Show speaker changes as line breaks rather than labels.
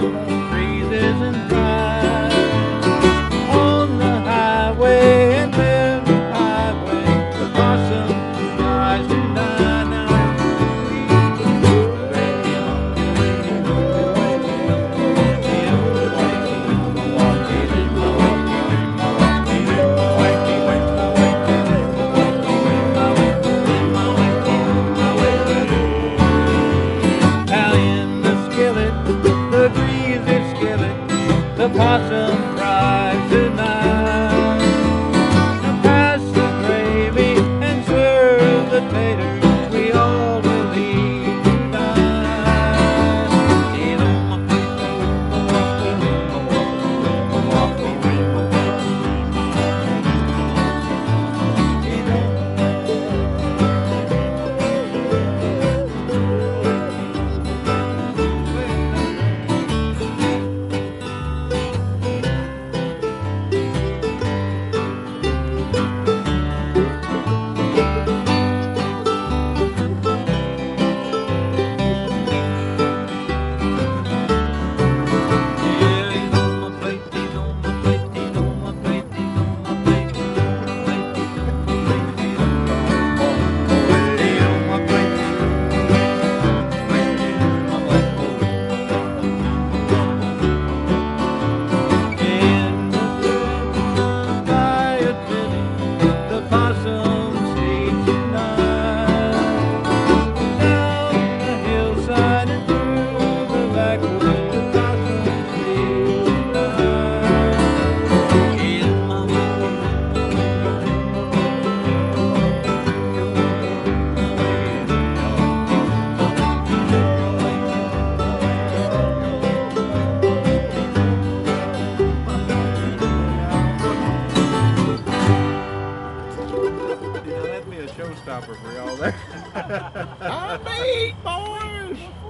roses and roses. the possum cries tonight.
Marshall. showstopper for y'all there.
I'm beat, boys!